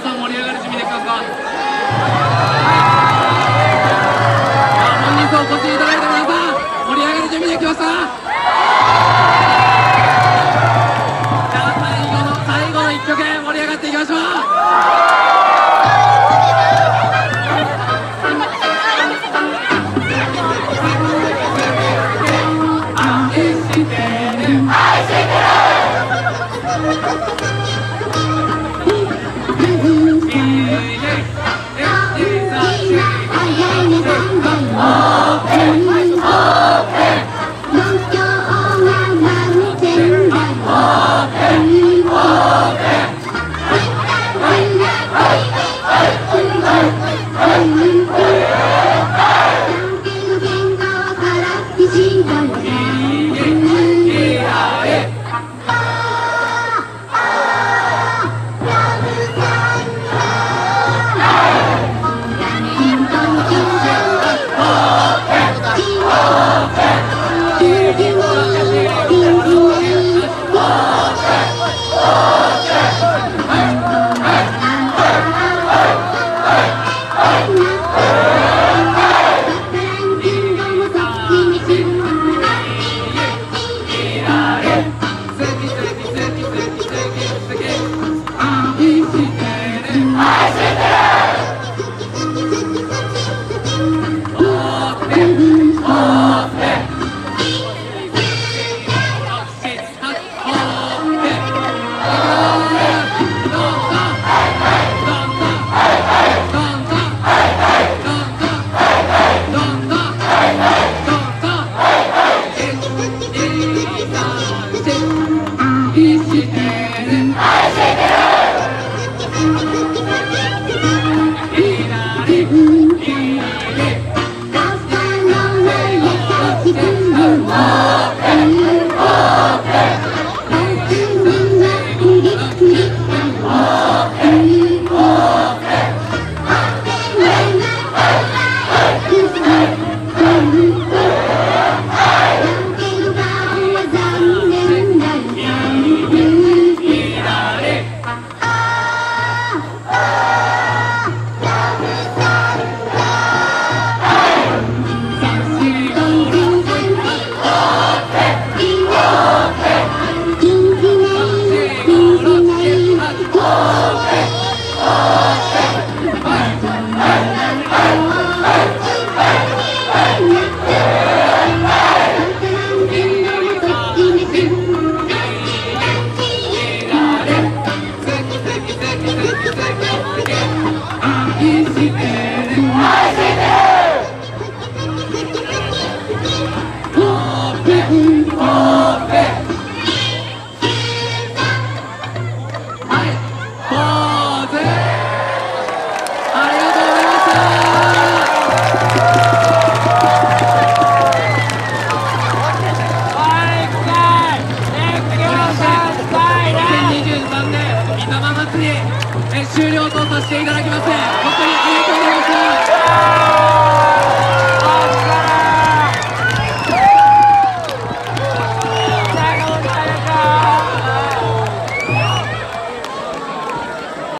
皆さん盛り上がる準備できますか？本日お越しいただいた皆さん盛り上がる準備できました。じゃあ最後の最後の1曲盛り上がっていきましょう。愛してる。Oh! ていただきまして本当にありがとうございました